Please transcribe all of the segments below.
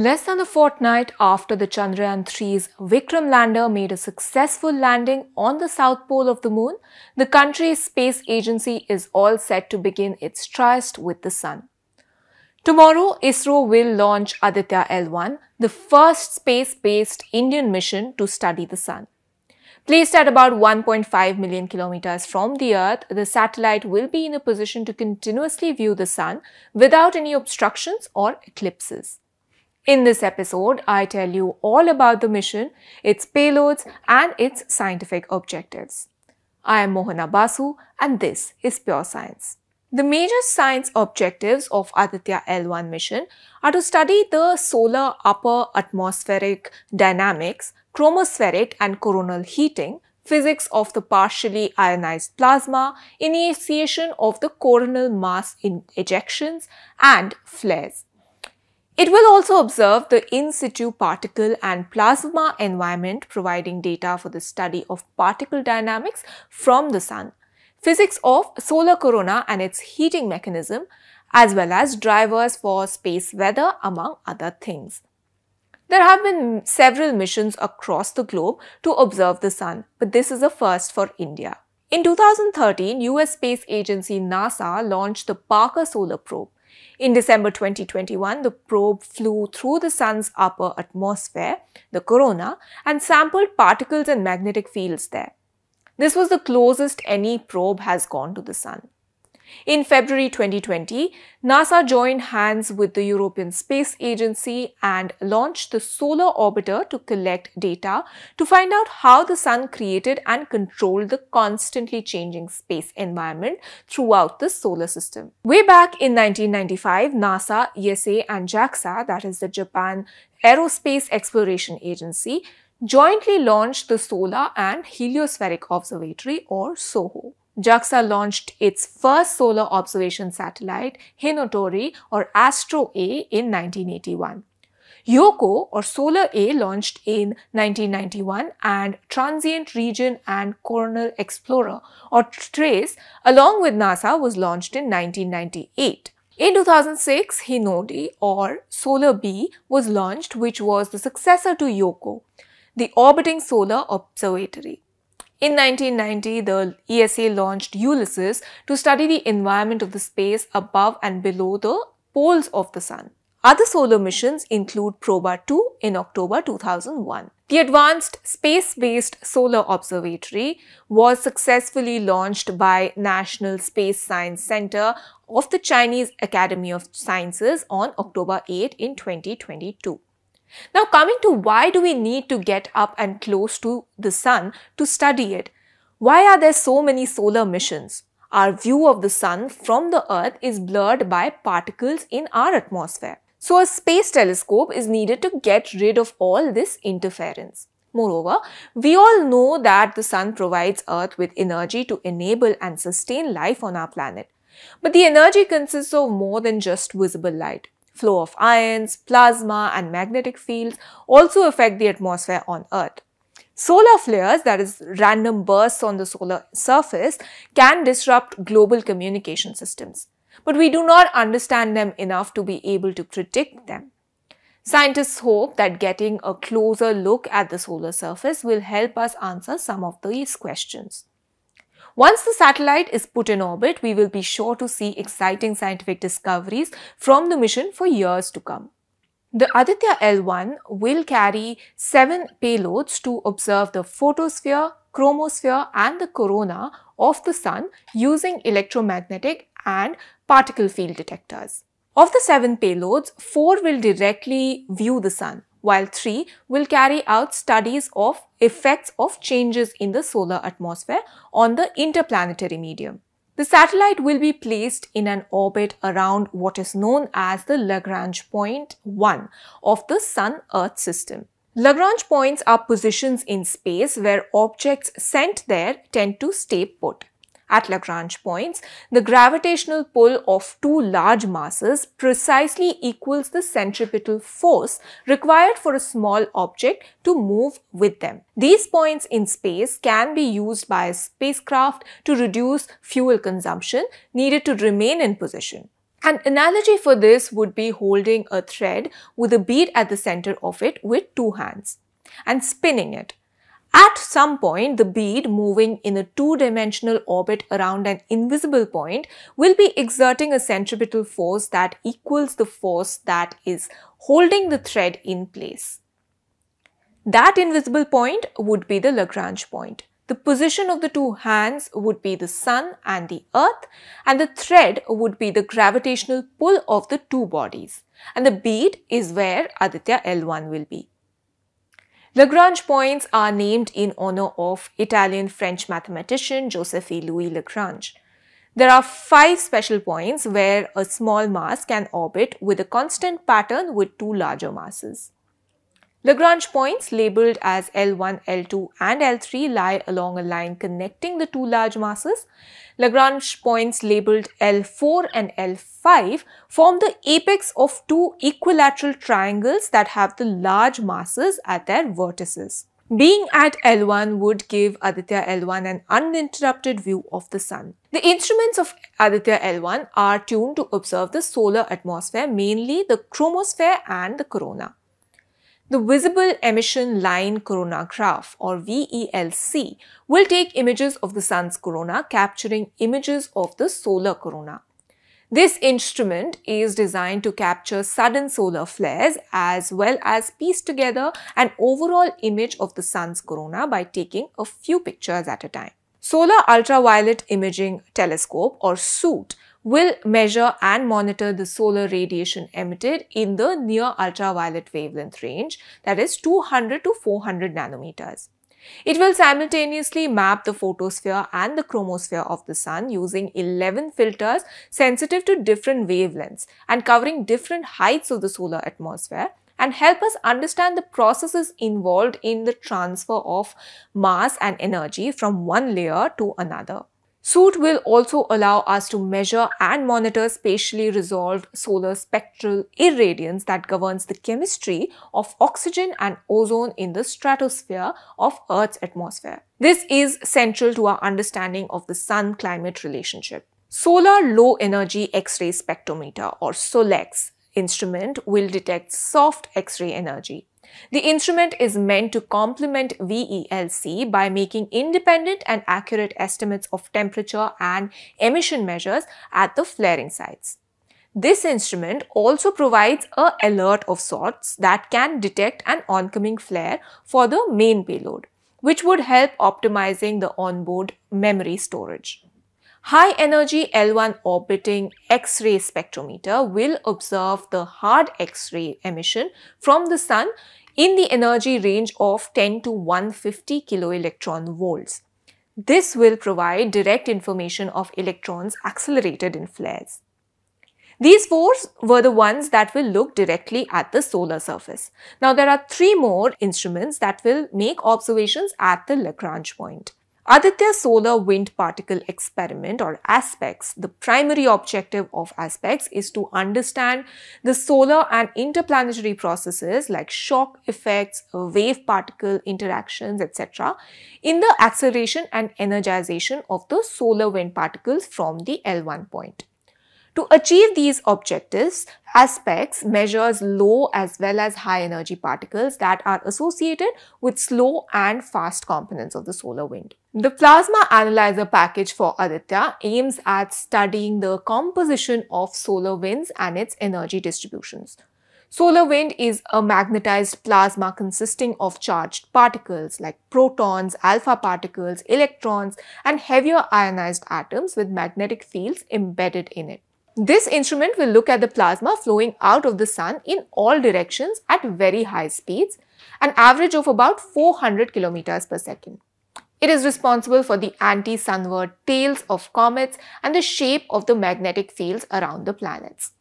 Less than a fortnight after the Chandrayaan 3's Vikram lander made a successful landing on the south pole of the moon, the country's space agency is all set to begin its tryst with the sun. Tomorrow, ISRO will launch Aditya L1, the first space-based Indian mission to study the sun. Placed at about 1.5 million kilometers from the Earth, the satellite will be in a position to continuously view the sun without any obstructions or eclipses. In this episode, I tell you all about the mission, its payloads and its scientific objectives. I am Mohana Basu and this is Pure Science. The major science objectives of Aditya L1 mission are to study the solar upper atmospheric dynamics, chromospheric and coronal heating, physics of the partially ionized plasma, initiation of the coronal mass ejections, and flares. It will also observe the in situ particle and plasma environment providing data for the study of particle dynamics from the sun, physics of solar corona and its heating mechanism, as well as drivers for space weather among other things. There have been several missions across the globe to observe the sun, but this is a first for India. In 2013, US space agency NASA launched the Parker Solar Probe. In December 2021, the probe flew through the sun's upper atmosphere, the corona, and sampled particles and magnetic fields there. This was the closest any probe has gone to the sun. In February 2020, NASA joined hands with the European Space Agency and launched the Solar Orbiter to collect data to find out how the Sun created and controlled the constantly changing space environment throughout the solar system. Way back in 1995, NASA, ESA and JAXA, that is the Japan Aerospace Exploration Agency, jointly launched the Solar and Heliospheric Observatory or SOHO. JAXA launched its first solar observation satellite, Hinotori or Astro A in 1981. Yohkoh or Solar A launched in 1991 and Transient Region and Coronal Explorer or TRACE along with NASA was launched in 1998. In 2006, Hinode or Solar B was launched which was the successor to Yohkoh, the orbiting solar observatory. In 1990, the ESA launched Ulysses to study the environment of the space above and below the poles of the Sun. Other solar missions include PROBA 2 in October 2001. The Advanced Space-Based Solar Observatory was successfully launched by National Space Science Center of the Chinese Academy of Sciences on October 8 in 2022. Now coming to why do we need to get up and close to the sun to study it? Why are there so many solar missions? Our view of the sun from the earth is blurred by particles in our atmosphere. So a space telescope is needed to get rid of all this interference. Moreover, we all know that the sun provides earth with energy to enable and sustain life on our planet. But the energy consists of more than just visible light flow of ions, plasma and magnetic fields also affect the atmosphere on Earth. Solar flares, that is random bursts on the solar surface, can disrupt global communication systems. But we do not understand them enough to be able to predict them. Scientists hope that getting a closer look at the solar surface will help us answer some of these questions. Once the satellite is put in orbit, we will be sure to see exciting scientific discoveries from the mission for years to come. The Aditya L1 will carry seven payloads to observe the photosphere, chromosphere and the corona of the sun using electromagnetic and particle field detectors. Of the seven payloads, four will directly view the sun, while three will carry out studies of effects of changes in the solar atmosphere on the interplanetary medium. The satellite will be placed in an orbit around what is known as the Lagrange point 1 of the Sun-Earth system. Lagrange points are positions in space where objects sent there tend to stay put at Lagrange points, the gravitational pull of two large masses precisely equals the centripetal force required for a small object to move with them. These points in space can be used by a spacecraft to reduce fuel consumption needed to remain in position. An analogy for this would be holding a thread with a bead at the center of it with two hands and spinning it. At some point, the bead moving in a two-dimensional orbit around an invisible point will be exerting a centripetal force that equals the force that is holding the thread in place. That invisible point would be the Lagrange point. The position of the two hands would be the sun and the earth and the thread would be the gravitational pull of the two bodies. And the bead is where Aditya L1 will be. Lagrange points are named in honor of Italian-French mathematician Joseph-Louis Lagrange. There are five special points where a small mass can orbit with a constant pattern with two larger masses. Lagrange points labeled as L1, L2 and L3 lie along a line connecting the two large masses. Lagrange points labeled L4 and L5 form the apex of two equilateral triangles that have the large masses at their vertices. Being at L1 would give Aditya L1 an uninterrupted view of the sun. The instruments of Aditya L1 are tuned to observe the solar atmosphere, mainly the chromosphere and the corona. The Visible Emission Line Coronagraph or VELC will take images of the sun's corona capturing images of the solar corona. This instrument is designed to capture sudden solar flares as well as piece together an overall image of the sun's corona by taking a few pictures at a time. Solar Ultraviolet Imaging Telescope or SOUT will measure and monitor the solar radiation emitted in the near ultraviolet wavelength range that is 200 to 400 nanometers. It will simultaneously map the photosphere and the chromosphere of the sun using 11 filters sensitive to different wavelengths and covering different heights of the solar atmosphere and help us understand the processes involved in the transfer of mass and energy from one layer to another. SOUT will also allow us to measure and monitor spatially resolved solar spectral irradiance that governs the chemistry of oxygen and ozone in the stratosphere of Earth's atmosphere. This is central to our understanding of the sun-climate relationship. Solar Low Energy X-ray Spectrometer or SOLEX instrument will detect soft X-ray energy. The instrument is meant to complement VELC by making independent and accurate estimates of temperature and emission measures at the flaring sites. This instrument also provides a alert of sorts that can detect an oncoming flare for the main payload, which would help optimizing the onboard memory storage. High energy L1 orbiting X-ray spectrometer will observe the hard X-ray emission from the sun in the energy range of 10 to 150 kiloelectron volts. This will provide direct information of electrons accelerated in flares. These four were the ones that will look directly at the solar surface. Now there are three more instruments that will make observations at the Lagrange point. Aditya Solar Wind Particle Experiment or ASPEX, the primary objective of ASPEX is to understand the solar and interplanetary processes like shock effects, wave particle interactions, etc. in the acceleration and energization of the solar wind particles from the L1 point. To achieve these objectives, ASPEX measures low as well as high energy particles that are associated with slow and fast components of the solar wind. The Plasma Analyzer package for Aditya aims at studying the composition of solar winds and its energy distributions. Solar wind is a magnetized plasma consisting of charged particles like protons, alpha particles, electrons, and heavier ionized atoms with magnetic fields embedded in it. This instrument will look at the plasma flowing out of the sun in all directions at very high speeds, an average of about 400 kilometers per second. It is responsible for the anti-sunward tails of comets and the shape of the magnetic fields around the planets.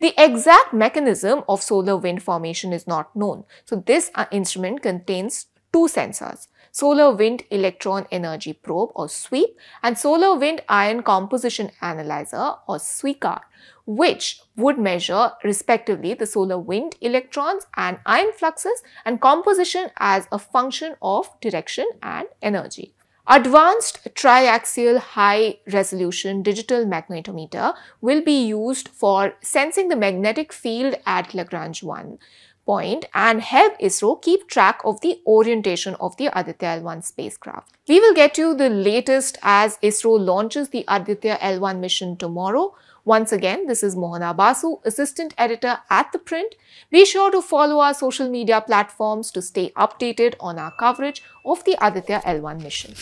The exact mechanism of solar wind formation is not known. So this uh, instrument contains two sensors, Solar Wind Electron Energy Probe or SWEEP and Solar Wind Ion Composition Analyzer or SWICAR which would measure respectively the solar wind electrons and ion fluxes and composition as a function of direction and energy. Advanced triaxial high resolution digital magnetometer will be used for sensing the magnetic field at Lagrange 1 point and help ISRO keep track of the orientation of the Aditya L1 spacecraft. We will get you the latest as ISRO launches the Aditya L1 mission tomorrow. Once again, this is Mohana Basu, Assistant Editor at The Print. Be sure to follow our social media platforms to stay updated on our coverage of the Aditya L1 mission.